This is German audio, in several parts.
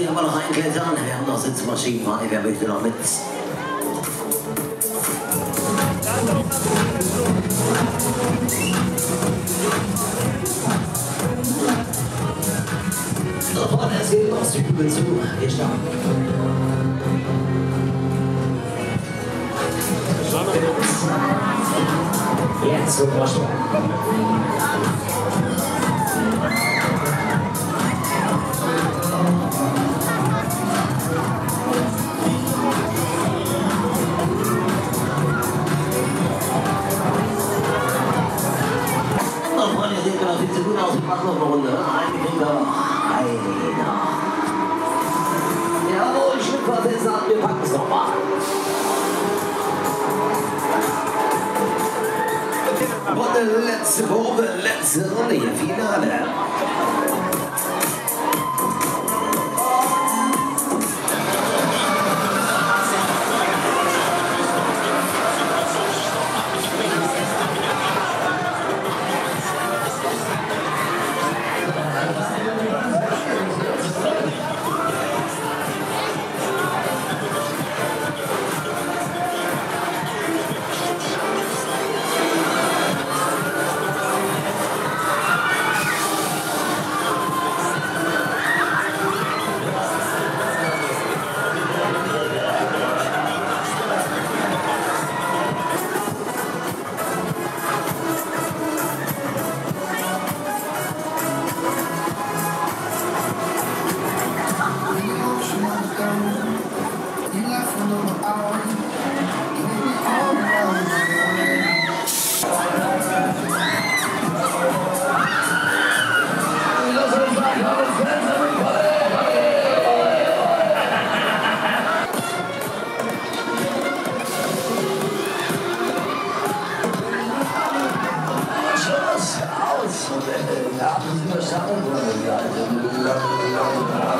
fehlt aber noch ein Klettern. Wir haben noch Sitzmaschinen frei. Wer möchte noch mit? Sofort, es geht aufs Übel zu. Wir starten. Jetzt wird was Let's Bob, let's Leonardo. Alhamdulillah.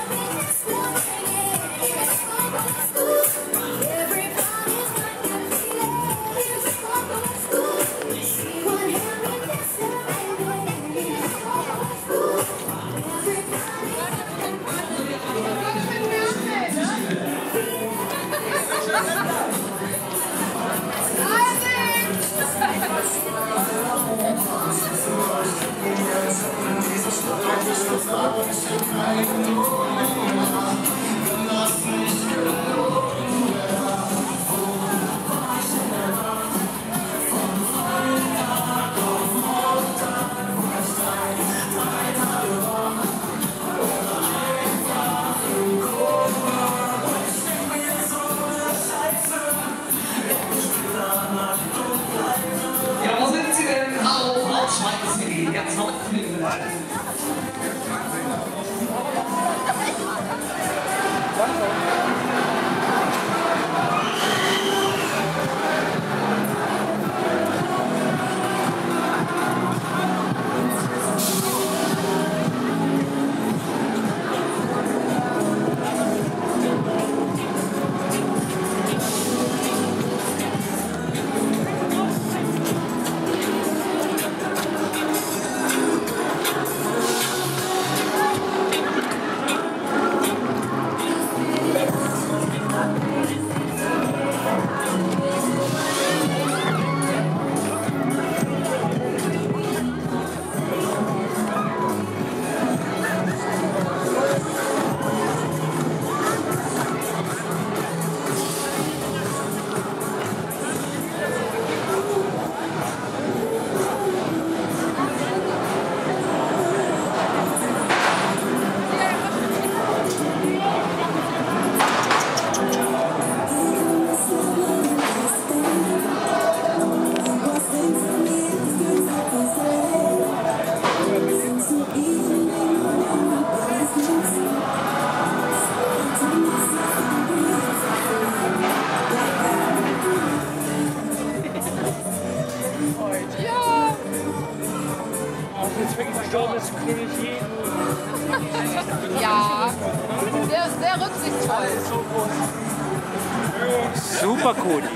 Cody.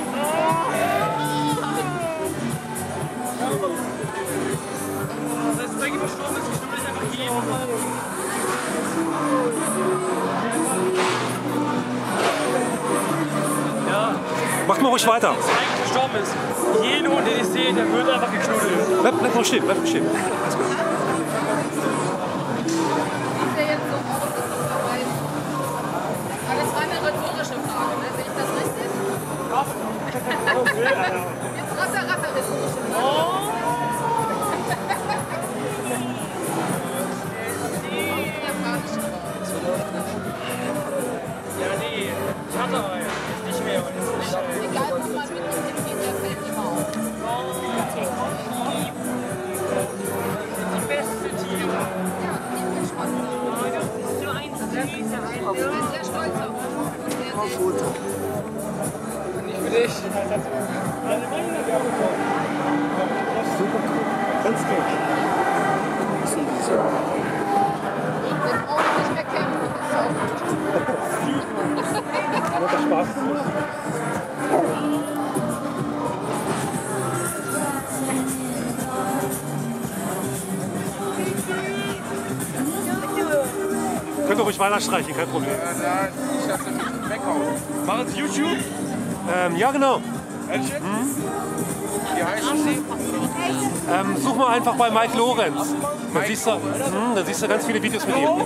Das ist eigentlich verstorben, ist bestimmt nicht einfach gehen. Ja, Mach mal ruhig weiter. das eigentlich verstorben ist. Jeden Hund, den ich sehe, der wird einfach geknuddelt. Bleib, bleib mal stehen, bleib mal stehen. Jetzt ratter, ratter Frage. Japanische Wort. Ja, nee, ich hatte aber ja. Nicht mehr. und ist nicht mehr. Egal, wo man mit ihm hingeht, der fällt immer auf. Die beste Tiere. Ja, ich bin stolz darauf. Ich bin sehr stolz auf ihn. Sehr, sehr Nicht für dich. Jetzt brauche ich nicht mehr kämpfen. Das ist auch gut. Könnt ihr ruhig weiter streichen, kein Problem. Machen Sie YouTube? Ähm, ja, genau. Ehrlich? Wie heißen Sie? Ähm, such mal einfach bei Mike Lorenz. Da siehst, du, hm, da siehst du ganz viele Videos mit ihm.